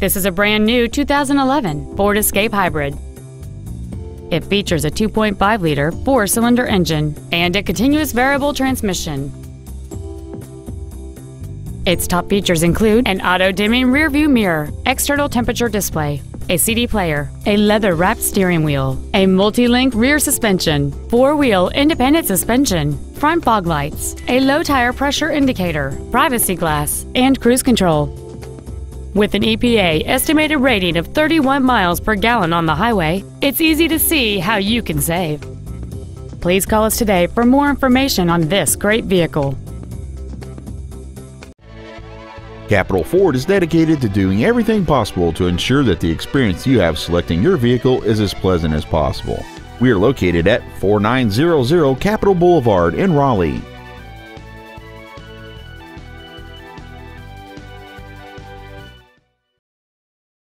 This is a brand new 2011 Ford Escape Hybrid. It features a 2.5 liter four cylinder engine and a continuous variable transmission. Its top features include an auto dimming rearview mirror, external temperature display, a CD player, a leather wrapped steering wheel, a multi link rear suspension, four wheel independent suspension, front fog lights, a low tire pressure indicator, privacy glass, and cruise control. With an EPA estimated rating of 31 miles per gallon on the highway, it's easy to see how you can save. Please call us today for more information on this great vehicle. Capital Ford is dedicated to doing everything possible to ensure that the experience you have selecting your vehicle is as pleasant as possible. We are located at 4900 Capital Boulevard in Raleigh.